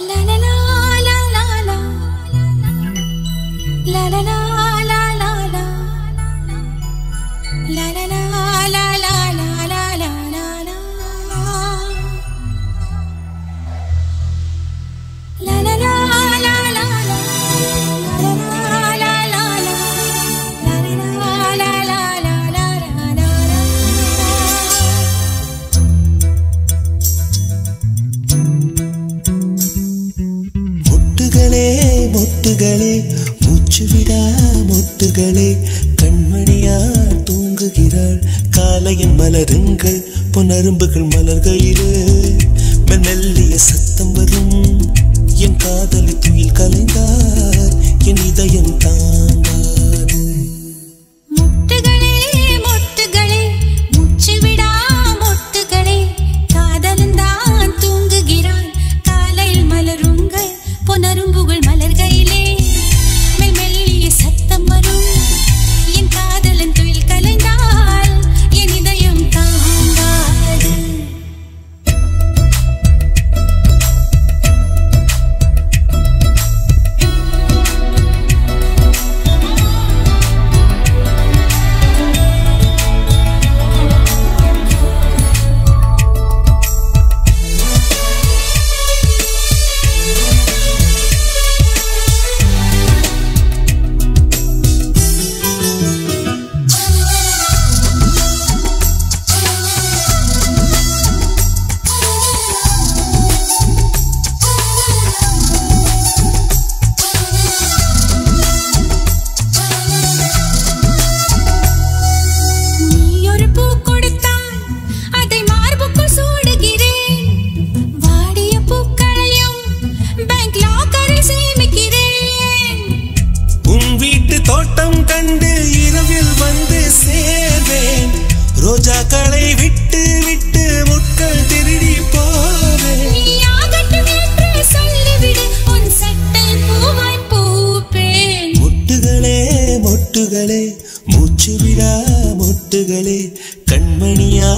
La, la. மொட்டுகளே மூச்சு விடா மொட்டுகளே கண்மணியார் தூங்குகிறாள் காலையின் மலருங்கள் புனரும்புகள் மலர்களிலே மெல்லிய சத்தம் வரும் என் காதலி துயில் கலைந்தார் என் இதயம் தான். கனவுகளே கண்மணியா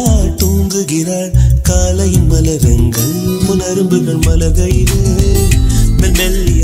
தூங்குகிறாள் காலையின் மலருங்கள் புனரும்புகள் மலகையில் மெல்லிய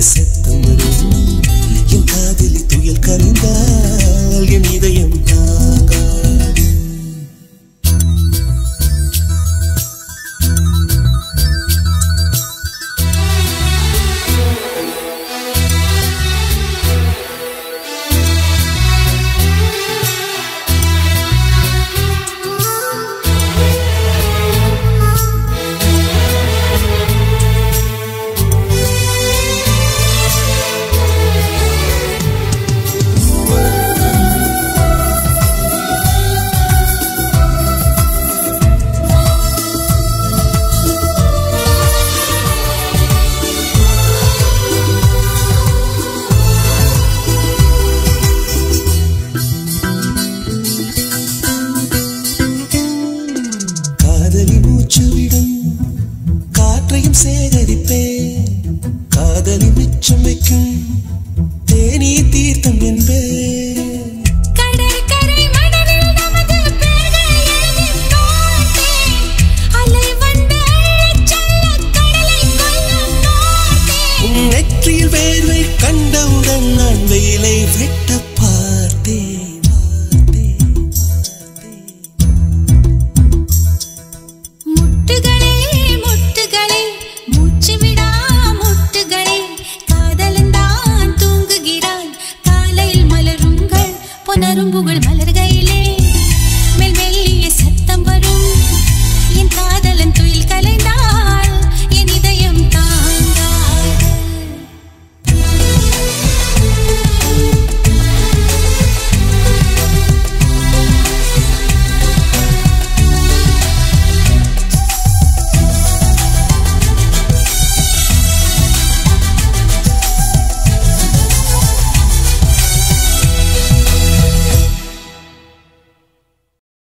நெற்றியில் வேர்வை கண்டவுடன் நான் வெயிலை விட்டு